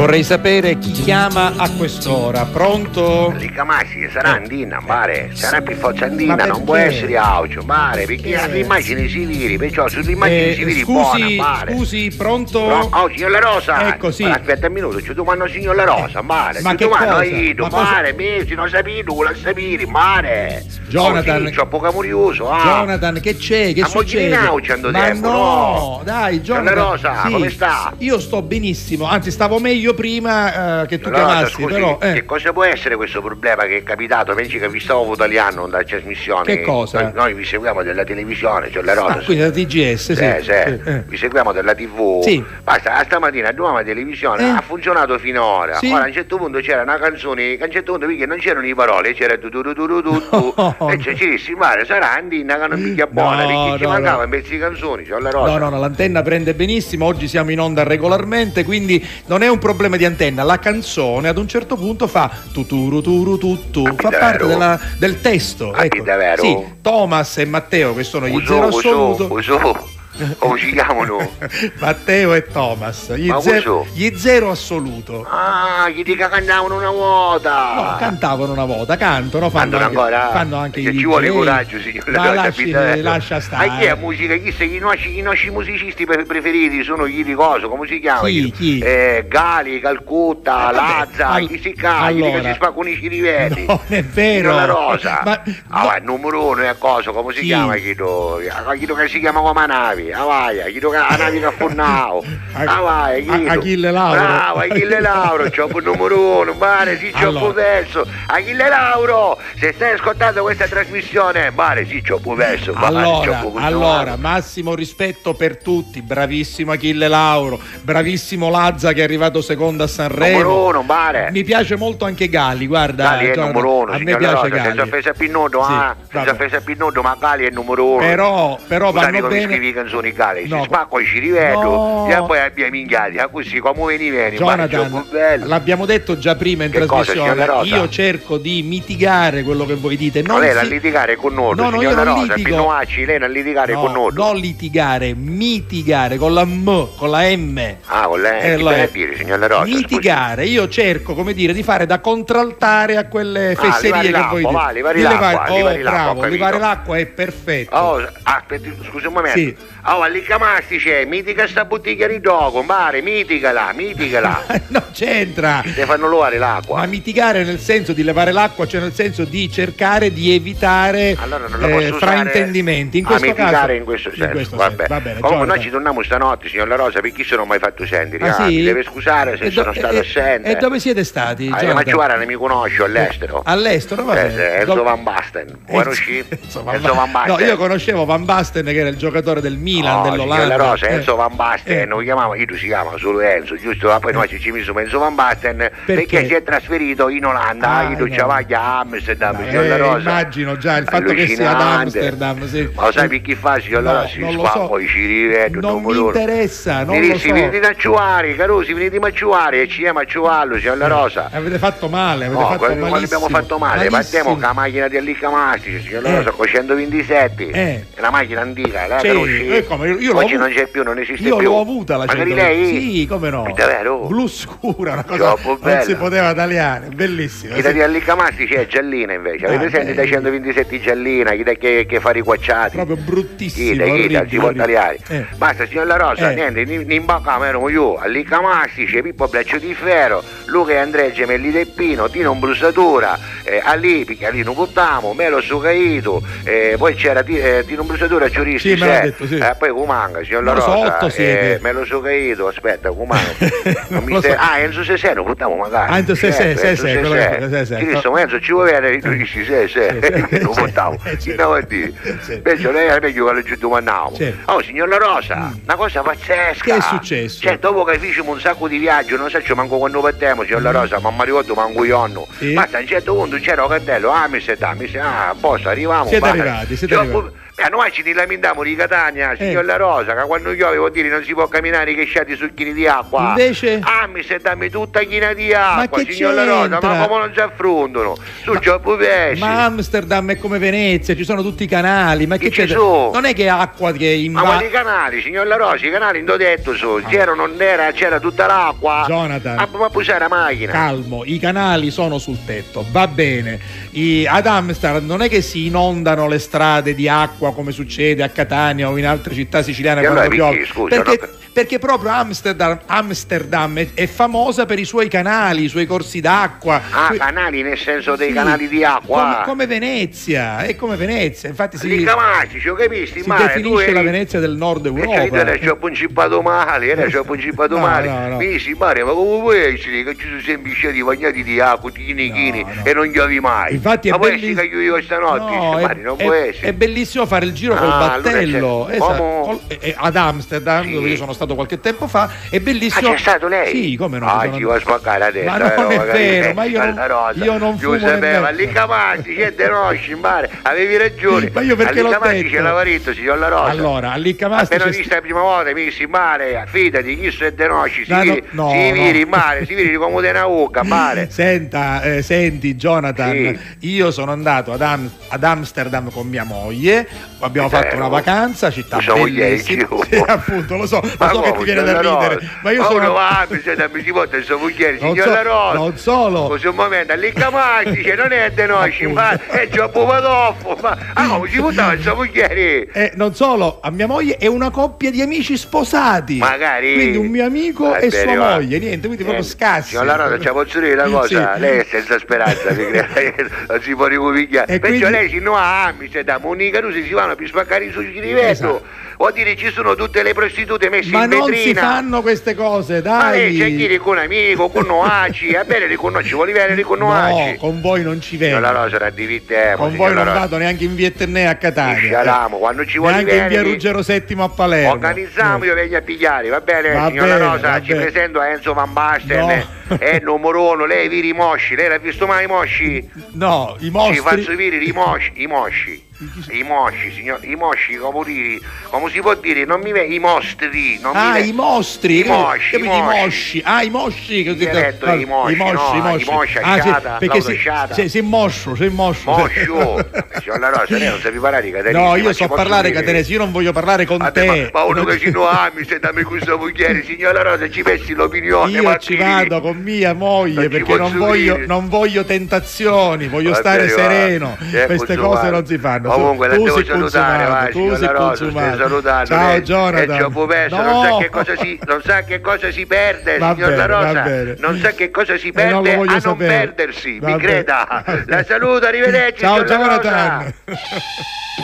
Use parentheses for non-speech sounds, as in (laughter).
Vorrei sapere chi chiama a quest'ora. Pronto? Ricamasi, sarà Andina, mare. Sarà più forza Ma Andina, non può essere audio, mare, perché Eh. le immagini si viri, perciò sulle immagini Eh, si viri buona, mare. scusi, pronto? No, oh, signor La Rosa! Ecco, sì. Aspetta un minuto, ci domando signor La Rosa, mare. Ma ci che domando cosa? io, Ma cosa- mare, mesi, non sapete, non sapete, mare. Jonathan- Oh, sì, c'ho poco curioso, ah. Jonathan, che c'è? Che A succede? Ma tempo, no, no? dai, Signor Jonathan. La Rosa, sì. come sta? Io sto benissimo, anzi stavo meglio prima eh, che tu Rosa, chiamassi, scusi, però eh, che cosa può essere questo problema che è capitato? Pensi che vi stavo italiano da trasmissione? Che cosa? Noi, vi seguiamo dalla televisione, cioè La Rosa. ah, quindi la TGS, sì. Sì, sì, sì, eh. vi seguiamo dalla tv. Sì. Basta, stamattina due la televisione Eh. ha funzionato finora. Sì. Ora a un certo punto c'era una canzone, a un certo punto perché non c'erano le parole, c'era tu tu tu tu tu tu, tu. No. e ci dissi, guarda, sarà Andina che non picchia buona, No, perché ci no, mancava no. un pezzo di canzoni, cioè la rosa. No, no, no, l'antenna prende benissimo, oggi siamo in onda regolarmente, quindi non è un problema di antenna. La canzone ad un certo punto fa tuturu turu tuttu, Ah, fa davvero? parte della- del testo. Ah, ecco. Sì, Thomas e Matteo che sono gli Uso, zero uso, assoluto. uso. Come ci chiamano? (laughs) Matteo e Thomas, gli, Ma zero, gli zero assoluto. Ah, gli dica cantavano una volta. No, cantavano una volta, cantano, fanno Cantano anche, ancora? fanno anche Che i ci vuole DJ. coraggio, signor Ma lasci, capite? lascia stare. Ma chi è musica? Chi sono i nostri, i nostri musicisti pre- preferiti? Sono gli di coso, come si chiama? Chi? Chi? Eh, Gali, Calcutta, Eh, Lazza, al- chi si caglia, allora- si spaccano i cirivetti. Non è vero. La rosa. Ma- ah, no. numero uno è cosa, come si Chi? chiama Chito? Ah, Chito che si chiama come navi, ah vai, Chito che la (laughs) navi. A- Ah vai, a- Chito. Achille Lauro. Bravo, Achille Lauro, c'ho il numero uno, mare, sì, c'ho Allora. verso. Achille Lauro, se stai ascoltando questa trasmissione, mare, sì, c'ho verso. Allora, allora, massimo rispetto per tutti, bravissimo Achille Lauro, bravissimo Lazza che è arrivato secondo a Sanremo. Numero uno, mare. Mi piace molto anche Gali, guarda. Gali è il guarda, numero uno, a me piace Gali. senza offesa a Pinnodo, Sì, ah, senza offesa a Pinnodo, ma Gali è il numero uno. Però, però vanno bene. Le canzoni Gali, No. si spacco i cirivello No. e poi abbiamo minchiati, a così come veni veni, ma c'ho Jonathan, l'abbiamo detto già prima in Che cosa, trasmissione. La Rosa? io cerco di mitigare quello che voi dite. Non Non lei a si- litigare con noi, No, no, io La non Rosa, litigo. Pinoacci, lei non litigare No, con noi. non litigare, mitigare con la M, con la M. Ah, con Eh, che lo deve è. dire, signor La Rosa? scusi. mitigare, io cerco come dire di fare da contraltare a quelle Ah, fesserie levare che voi dite. va, levare l'acqua, levare- oh, levare l'acqua, bravo, levare l'acqua è perfetto. Oh, aspetti, scusi un momento. Sì. Oh, all'Iccamastice, mitica sta bottiglia di dogo, mare, miticala, miticala. (laughs) non c'entra. Te fanno levare l'acqua. Ma mitigare nel senso di levare l'acqua, cioè nel senso di cercare di evitare Allora eh, fraintendimenti. In a questo caso, in questo senso. questo va senso. bene. Va bene, Comunque Jonathan. noi ci torniamo stanotte, signor La Rosa, perché sono mai fatto sentire. Ah, ah, sì? Mi deve scusare se E do- sono stato e- assente. E dove siete stati? Ah, Jonathan? ma Ciuara non mi conosco all'estero. All'estero, va Eh, bene. Enzo Dove- Van Basten. Enzo (laughs) Van Basten. No, io conoscevo Van Basten che era il giocatore del Milan, No, dell'Olanda. La Rosa, Eh. Enzo Van Basten, Eh. non lo chiamava, io si chiama solo Enzo, giusto? Ma poi noi ci messo Enzo Van Basten perché? si è trasferito in Olanda, Ah, io ci vai a Amsterdam, No, signor La eh, Rosa. immagino già il fatto che sia ad. Amsterdam. sì. Ma lo sai perché fa, signor La No, Rosa? Si lo fa so. poi ci rivedo. Non mi interessa, non lo Venite, so. venite a Ciuari, carusi, venite a Ciuari e ci chiama Ciuallo, signor La Rosa. Avete fatto male, avete No, fatto quando, quando malissimo. abbiamo fatto male, Malissimo. partiamo con la macchina di Allicamastici, signor La Eh. Rosa, con 127. Eh. È una macchina antica, la Sì, conosci? Eh, come, io- io Oggi non c'è più, non esiste Io più. l'ho avuta la Magari 120. lei? Sì, come no? Davvero? Blu scura, una cosa Troppo non si poteva tagliare, bellissima. Chi sì. di Allicamastici è giallina invece. Avete Ah, sentito eh. da 127 giallina, chi da che, che fa riquacciati? Proprio bruttissimo. Chi da chi da si può tagliare. Eh. Basta signor La Rosa, Eh. niente, in bocca ero io, Allicamastici, Pippo Braccio di Ferro, Luca e Andrea Gemelli del Pino, Tino Brusatura, eh, Alipi, Alino Buttamo, Melo Sucaito, eh, poi c'era eh, Tino Brusatura, Giuristi, Sì, me l'ha detto, sì. Eh, poi Cumanga, signor La lo so, Rosa, siete. eh, Melo Sucaito, aspetta, Cumanga. Non (laughs) Non mi lo stai- so. Ah, Enzo Seseno, buttamo magari. Ah, Enzo Sesè, Sesè, Sesè. Sesè. Dico, Enzo ci vuoi vedere, (laughs) tu dici buttavo. sì. Chi stavo a dire? Invece lei era meglio che lo ci domandavo. Oh, signor La Rosa, una cosa pazzesca. Che è successo? Cioè, dopo che facciamo un sacco di viaggi, non so manco quando partiamo, signor La Rosa, ma mi ricordo manco io. no. Sì. Basta, a un certo punto c'era un cartello, ah, mi sa, mi sa, ah, a posto, arriviamo. Siete arrivati, siete arrivati. Eh, noi ci lamentiamo di Catania, signor La Rosa, che quando piove vuol dire non si può camminare che sciati succhini di acqua. Invece? Ah, mi stai dammi tutta china di acqua, Ma signor La Rosa, ma come non si affrontano? Su Gioppo Pesci. Ma Amsterdam è come Venezia, ci sono tutti i canali, ma che, Che c'è? Non è che acqua che in Ma quali canali, signor La Rosa? I canali ho detto so, c'era, non era, c'era tutta l'acqua. Jonathan. Ah, ma poi c'era la macchina. Calmo, i canali sono sul tetto, va bene. I- ad Amsterdam non è che si inondano le strade di acqua come succede a Catania o in altre città siciliane allora quando piove. perché, scusa, perché, no? perché proprio Amsterdam, Amsterdam è, è famosa per i suoi canali, i suoi corsi d'acqua. Ah, Que- canali nel senso dei Sì, canali di acqua. Come, come Venezia, è come Venezia, infatti si, Camaci, ho capito, si male, tu definisce la Venezia del nord E cioè, Europa. era ci ho principato male, era ho (laughs) principato No, male. no, no. Mi dici, Mario, ma come puoi essere che ci sono sempre sciati bagnati di acqua, di chini No, e non giovi mai? Infatti è ma può belliss- essere che io stanotte? No, Mario, non è- può essere. è bellissimo fare il giro col Ah, allora battello c'è- esatto, col- e- e- ad Amsterdam, Sì. dove io sono stato qualche tempo fa. È Ah, bellissimo. c'è stato lei? Sì, come no? Ah, ci sono spaccare testa. Ma non vero, è vero, ma io non- io non fumo Giuseppe, ma lì Camaci, che te nosci, mare, avevi ragione. Ma io perché lì l'ho detto? c'è lavaretto, signor La Rosa. Allora, a Liccamasti Appena vista la prima volta mi dissi mare, fidati, chi se te nosci, si No, viri, no, si viri no. mare, si viri come una ucca, mare. (laughs) Senta, eh, senti Jonathan, Sì. io sono andato ad, Am- ad Amsterdam con mia moglie, abbiamo È fatto vero. una vacanza, città Tu bellissima. giù. (laughs) Sì, appunto, lo so, lo Ma so che ti viene da ridere, Rosa? ma io Ma sono va, mi sente, mi si porta il suo mogliere, Non signor so- Rosa. non solo. Così un momento, lì dice, non è de noi, ma è Gioppo Padoffo, ma ah, come si buttava il suo mogliere? E non solo, a mia moglie è una coppia di amici sposati. Magari. Quindi un mio amico Va e bene, sua va. moglie, niente, quindi proprio Eh, scassi. Signor La Rosa, ci posso dire una cosa? Sì. Lei è senza speranza, (laughs) non si può ricominciare. Perciò lei si no a Amsterdam, unica Rusi si vanno per spaccare i suoi rivetto. Esatto. Vuol dire ci sono tutte le prostitute messe Ma in non vetrina. si fanno queste cose, Ma lei c'è chi dai. con un amico, con Noaci, (laughs) va bene riconosci, vuole bene No, riconosci. con voi non ci Signor La vengo. Rosa era di Vittemo, Con voi non vado neanche in via Ternè a Catania. Scialamo, quando ci vuole Neanche in via Ruggero VII a Palermo. Organizziamo, io vengo a pigliare, va bene, Va signor bene, Rosa, ci bene. presento a Enzo Van Basten, No. è il numero lei viri i mosci, lei l'ha visto mai i mosci? No, i Ci mostri. faccio vedere i mosci, i mosci, i mosci, signor, i mosci, come, dire, come si può dire, non mi ve- i mostri, non Ah, mi ve- i mostri, i mosci, capito? i mosci. ah, i mosci, che ho detto- i mosci, i mosci, no, i mosci. Ah, sì, perché si, l'autosciata. si, si moscio, sei moscio. Moscio, signor La Rosa, lei non sa parlare di catenese, No, io so parlare catenese, io non voglio parlare con Vabbè, te. ma, ma uno che ci no (laughs) ami, se dammi questa mogliere, signor La Rosa, ci pensi l'opinione, Io ma ci vado con mia moglie perché non voglio, dire. non voglio tentazioni, voglio stare sereno. Eh, Queste cose non si fanno. Comunque, la devo salutare, sei La Rosa, stai salutando. Ciao. Jonathan. È troppo perso, No. non sa che cosa si, non sa che cosa si perde, Va signor La bene, Rosa. Non sa che cosa si Eh, perde voglio a non sapere. perdersi, Va mi bene. creda. (laughs) La saluto, arrivederci, Ciao. Jonathan. (laughs)